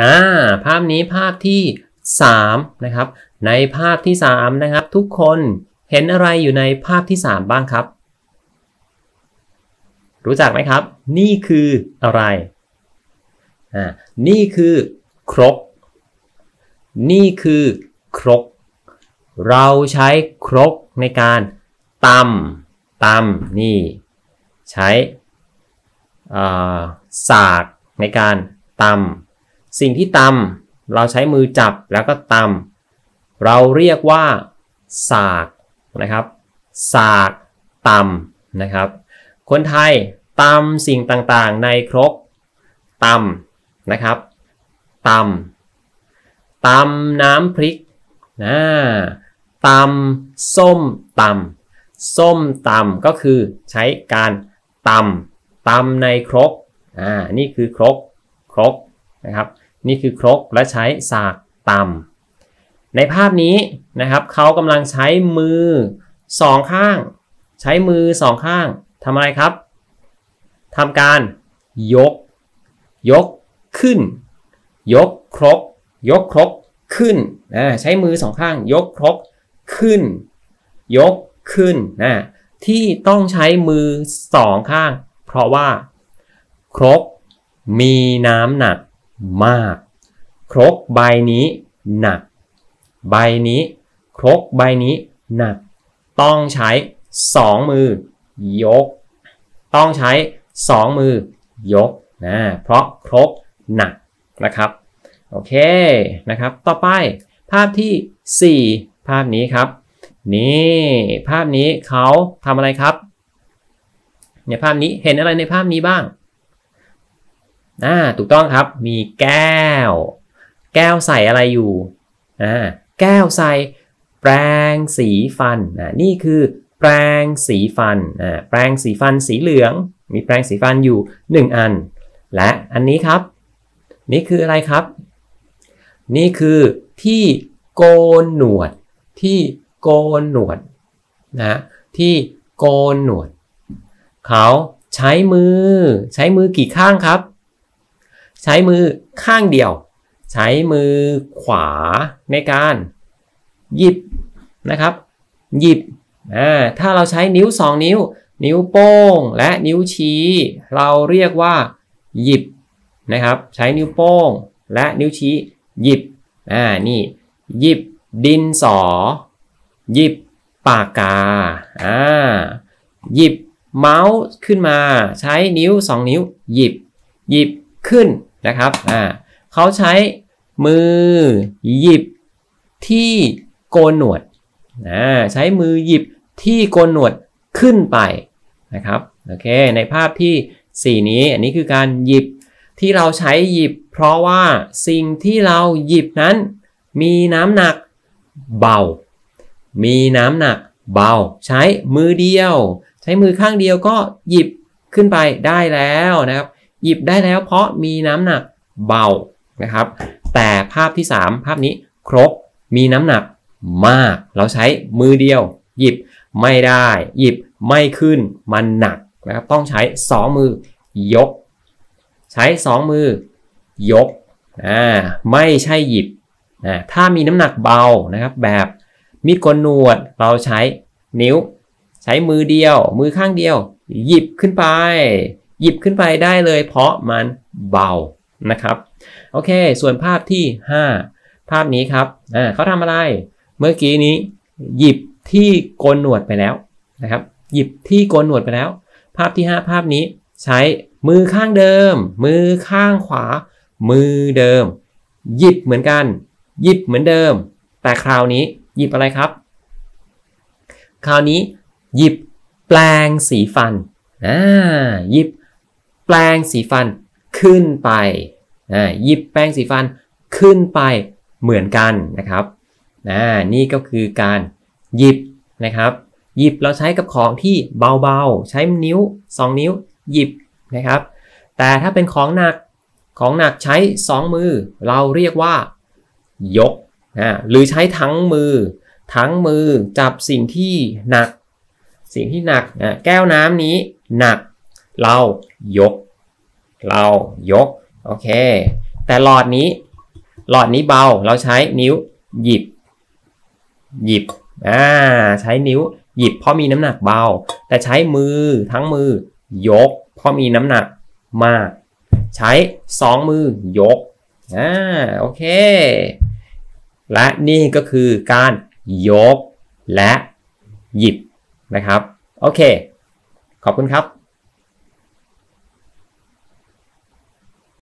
อ่าภาพนี้ภาพที่ 3 นะครับ ในภาพที่ 3 นะครับ ทุกคนเห็นอะไรอยู่ในภาพที่ 3 บ้างครับ รู้จักไหมครับ นี่คืออะไรอ่านี่คือครก นี่คือครก เราใช้ครกในการตำตำนี่ ใช้สากในการตำ สิ่งที่ตำเราใช้มือจับแล้วก็ตำเราเรียกว่า สากนะครับ สากตำนะครับ คนไทยตำสิ่งต่างๆ ในครกตำนะครับตำตำน้ำพริกนะตำส้มตำส้มตำก็คือใช้การตำตำในครกอ่านี่คือครกครกนะครับ นี่คือครกและใช้สากตำในภาพนี้นะครับเขากำลังใช้มือสองข้าง ใช้มือสองข้างทำอะไรครับทำการยก ยกขึ้น ยกครก ยกครกขึ้นนะใช้มือสองข้าง ยกครกขึ้น ยกขึ้นนะที่ต้องใช้มือสองข้าง เพราะว่า ครกมีน้ำหนัก มาก ครกใบนี้หนัก ใบนี้ ครกใบนี้หนัก ต้องใช้สองมือยก ต้องใช้สองมือยกนะเพราะครกหนักนะครับโอเคนะครับ ต่อไปภาพที่ 4 ภาพนี้ครับ นี่ภาพนี้เขาทำอะไรครับ ในภาพนี้เห็นอะไรในภาพนี้บ้าง อ่าถูกต้องครับ มีแก้ว แก้วใส่อะไรอยู่อ่าแก้วใส่แปรงสีฟันอ่านี่คือแปรงสีฟันอ่าแปรงสีฟันสีเหลือง มีแปรงสีฟันอยู่ 1 อัน และอันนี้ครับ นี่คืออะไรครับ นี่คือที่โกนหนวด ที่โกนหนวดนะที่โกนหนวด เขาใช้มือ ใช้มือกี่ข้างครับ ใช้มือข้างเดียว ใช้มือขวาในการหยิบนะครับ หยิบอ่าถ้าเราใช้นิ้ว 2 นิ้ว นิ้วโป้งและนิ้วชี้ เราเรียกว่า หยิบนะครับ ใช้นิ้วโป้งและนิ้วชี้ หยิบอ่านี่หยิบดินสอ หยิบปากกาอ่าหยิบเมาส์ขึ้นมา ใช้นิ้ว 2 นิ้ว หยิบ หยิบขึ้น นะครับอ่าเขาใช้มือหยิบที่โกนหนวดอ่าใช้มือหยิบที่โกนหนวดขึ้นไปนะครับโอเคในภาพที่ 4 นี้อันนี้คือการหยิบที่เราใช้หยิบ เพราะว่าสิ่งที่เราหยิบนั้น มีน้ำหนักเบา มีน้ำหนักเบา ใช้มือเดียว ใช้มือข้างเดียวก็หยิบขึ้นไปได้แล้วนะครับ หยิบได้แล้วเพราะมีน้ำหนักเบานะครับ แต่ภาพที่ 3 ภาพนี้ครบมีน้ำหนักมาก เราใช้มือเดียว หยิบไม่ได้ หยิบไม่ขึ้นมันหนักนะครับต้องใช้ 2 มือยก ใช้ 2 มือยกอ่าไม่ใช่หยิบอ่าถ้ามีน้ำหนักเบานะครับ แบบมีดโกนหนวดเราใช้นิ้ว ใช้มือเดียว มือข้างเดียว หยิบขึ้นไป หยิบขึ้นไปได้เลย เพราะมันเบานะครับ โอเค ส่วนภาพที่ 5 ภาพนี้ครับอ่าเขาทำอะไร เมื่อกี้นี้ หยิบที่โกนหนวดไปแล้วนะครับ หยิบที่โกนหนวดไปแล้ว ภาพที่ 5 ภาพนี้ใช้มือข้างเดิม มือข้างขวา มือเดิม หยิบเหมือนกัน หยิบเหมือนเดิม แต่คราวนี้หยิบอะไรครับ คราวนี้ หยิบแปลงสีฟันอ่าหยิบ แปลงสีฟันขึ้นไปอ่าหยิบแปรงสีฟันขึ้นไปเหมือนกันนะครับอ่านี่ก็คือการหยิบนะครับ หยิบเราใช้กับของที่เบาๆ ใช้นิ้ว 2 นิ้วหยิบนะครับ แต่ถ้าเป็นของหนักของหนักใช้ 2 มือ เราเรียกว่า ยกนะหรือใช้ทั้งมือ ทั้งมือจับสิ่งที่หนัก สิ่งที่หนักนะแก้วน้ำนี้หนัก เรายก เรายก โอเค แต่หลอดนี้ หลอดนี้เบา เราใช้นิ้วหยิบ หยิบ อ่า ใช้นิ้วหยิบเพราะมีน้ำหนักเบา แต่ใช้มือทั้งมือ ยก เพราะมีน้ำหนักมาก ใช้สองมือยก อ่า โอเค และนี่ก็คือการยกและหยิบนะครับ โอเค ขอบคุณครับ